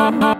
Bye.